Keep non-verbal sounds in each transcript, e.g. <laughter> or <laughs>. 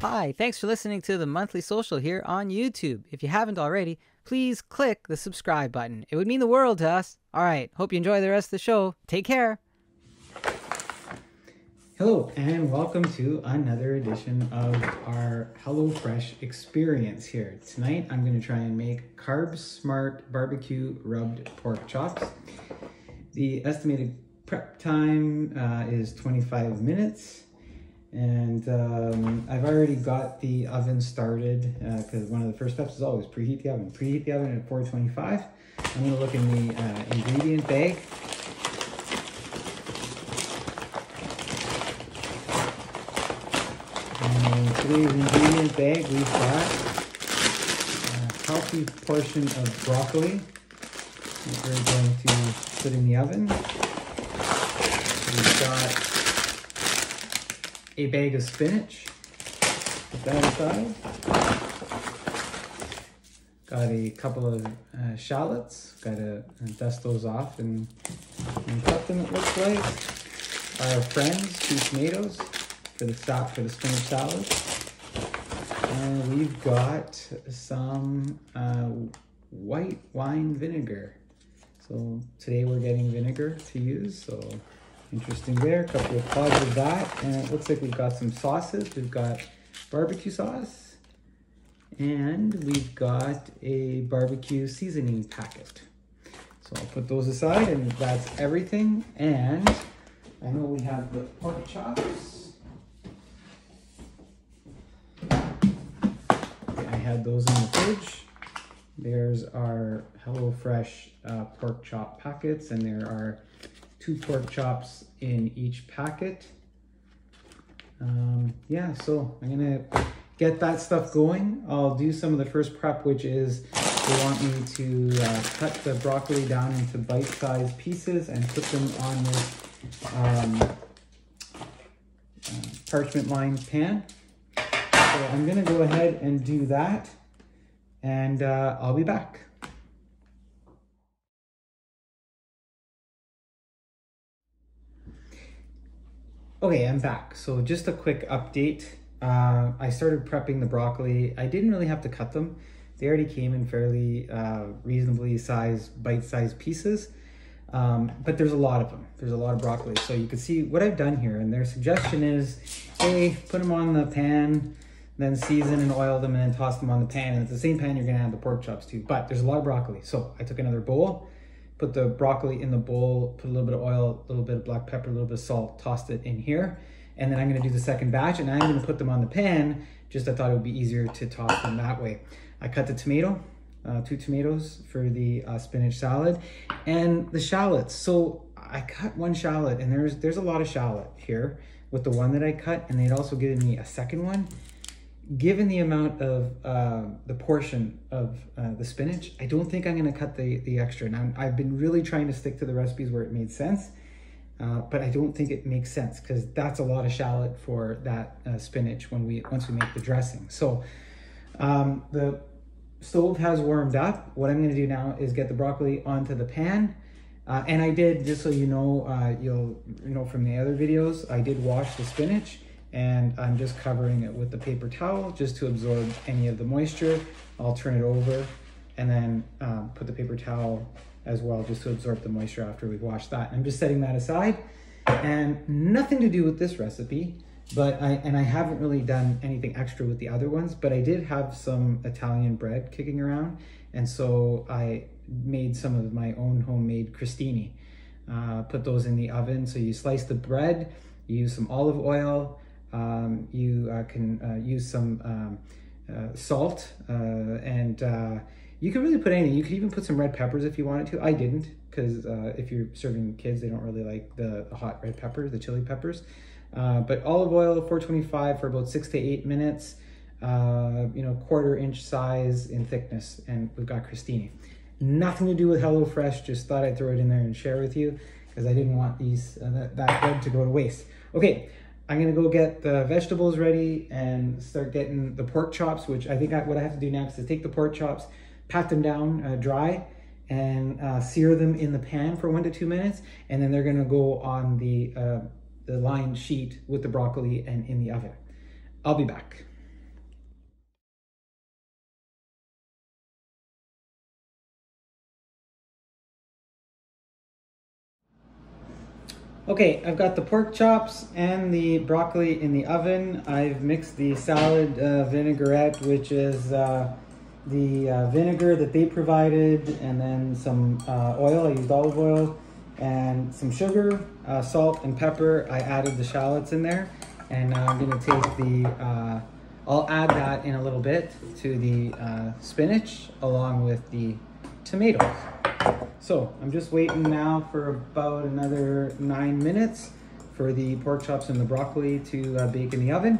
Hi, thanks for listening to the monthly social here on YouTube. If you haven't already, please click the subscribe button. It would mean the world to us. All right, hope you enjoy the rest of the show. Take care. Hello, and welcome to another edition of our HelloFresh experience here. Tonight, I'm going to try and make Carb Smart Barbecue Rubbed Pork Chops. The estimated prep time uh, is 25 minutes. And um, I've already got the oven started because uh, one of the first steps is always preheat the oven. Preheat the oven at 425. I'm going to look in the uh, ingredient bag. And today's ingredient bag, we've got a healthy portion of broccoli that we're going to put in the oven. We've got a bag of spinach. Put that aside. Got a couple of uh, shallots. Got to dust those off and, and cut them, it looks like. Our friends, two tomatoes for the stock for the spinach salad. And we've got some uh, white wine vinegar. So today we're getting vinegar to use. So Interesting there, a couple of pods of that. And it looks like we've got some sauces. We've got barbecue sauce and we've got a barbecue seasoning packet. So I'll put those aside and that's everything. And I know we have the pork chops. I had those in the fridge. There's our HelloFresh uh, pork chop packets and there are two pork chops in each packet. Um, yeah, so I'm gonna get that stuff going. I'll do some of the first prep, which is they want me to uh, cut the broccoli down into bite-sized pieces and put them on this um, uh, parchment lined pan. So I'm gonna go ahead and do that and uh, I'll be back. Okay, I'm back. So just a quick update. Uh, I started prepping the broccoli. I didn't really have to cut them. They already came in fairly uh, reasonably sized, bite-sized pieces. Um, but there's a lot of them. There's a lot of broccoli. So you can see what I've done here. And their suggestion is, hey, put them on the pan, then season and oil them, and then toss them on the pan. And it's the same pan you're gonna add the pork chops to. But there's a lot of broccoli. So I took another bowl, put the broccoli in the bowl, put a little bit of oil, a little bit of black pepper, a little bit of salt, tossed it in here. And then I'm gonna do the second batch and I'm gonna put them on the pan. Just I thought it would be easier to toss them that way. I cut the tomato, uh, two tomatoes for the uh, spinach salad and the shallots. So I cut one shallot and there's, there's a lot of shallot here with the one that I cut and they'd also given me a second one given the amount of uh, the portion of uh, the spinach, I don't think I'm gonna cut the, the extra. Now, I've been really trying to stick to the recipes where it made sense, uh, but I don't think it makes sense because that's a lot of shallot for that uh, spinach when we once we make the dressing. So um, the stove has warmed up. What I'm gonna do now is get the broccoli onto the pan. Uh, and I did, just so you know, uh, you'll you know from the other videos, I did wash the spinach and I'm just covering it with the paper towel just to absorb any of the moisture. I'll turn it over and then um, put the paper towel as well just to absorb the moisture after we've washed that. I'm just setting that aside and nothing to do with this recipe, but I, and I haven't really done anything extra with the other ones, but I did have some Italian bread kicking around. And so I made some of my own homemade crostini. Uh, put those in the oven. So you slice the bread, you use some olive oil, um, you uh, can uh, use some um, uh, salt uh, and uh, you can really put anything. You could even put some red peppers if you wanted to. I didn't because uh, if you're serving kids, they don't really like the, the hot red peppers, the chili peppers. but olive oil, 425 for about six to eight minutes. you know, quarter inch size in thickness, and we've got crostini. Nothing to do with HelloFresh. Just thought I'd throw it in there and share with you because I didn't want these that, that bread to go to waste. Okay, I'm gonna go get the vegetables ready and start getting the pork chops, which I think I, what I have to do next is take the pork chops, pat them down uh, dry, and uh, sear them in the pan for one to two minutes, and then they're gonna go on the, uh, the lined sheet with the broccoli and in the oven. I'll be back. Okay, I've got the pork chops and the broccoli in the oven. I've mixed the salad uh, vinaigrette, which is uh, the uh, vinegar that they provided, and then some uh, oil. I used olive oil and some sugar, uh, salt, and pepper. I added the shallots in there, and now I'm gonna take the. Uh, I'll add that in a little bit to the spinach along with the tomatoes. So I'm just waiting now for about another nine minutes for the pork chops and the broccoli to uh, bake in the oven.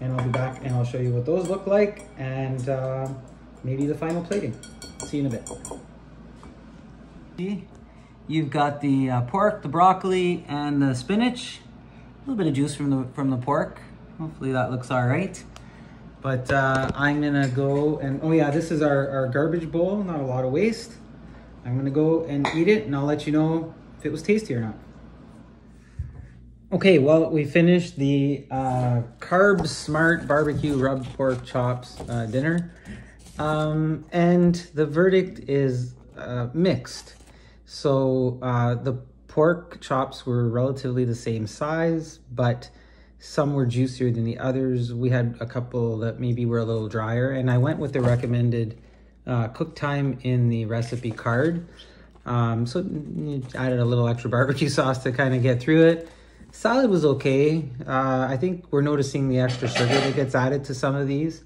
And I'll be back and I'll show you what those look like and uh, maybe the final plating. See you in a bit. You've got the uh, pork, the broccoli, and the spinach. A little bit of juice from the from the pork. Hopefully that looks all right. But uh, I'm gonna go and, oh yeah, this is our, our garbage bowl, not a lot of waste. I'm gonna go and eat it and I'll let you know if it was tasty or not. Okay, well, we finished the uh, Carb Smart Barbecue Rub Pork Chops uh, dinner. Um, and the verdict is uh, mixed. So uh, the pork chops were relatively the same size, but some were juicier than the others. We had a couple that maybe were a little drier, and I went with the recommended uh, cook time in the recipe card. Um, so added a little extra barbecue <laughs> sauce to kind of get through it. Salad was okay. Uh, I think we're noticing the extra sugar that gets added to some of these.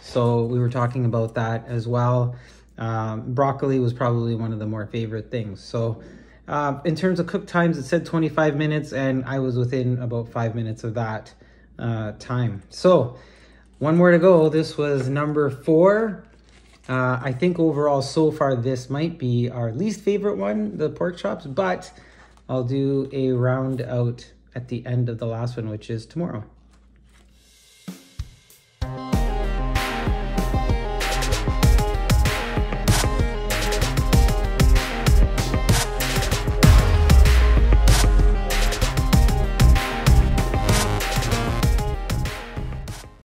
So we were talking about that as well. Um, broccoli was probably one of the more favorite things. So uh, in terms of cook times, it said 25 minutes and I was within about five minutes of that uh, time. So one more to go. This was number four. Uh, I think overall so far this might be our least favorite one, the pork chops, but I'll do a round out at the end of the last one, which is tomorrow.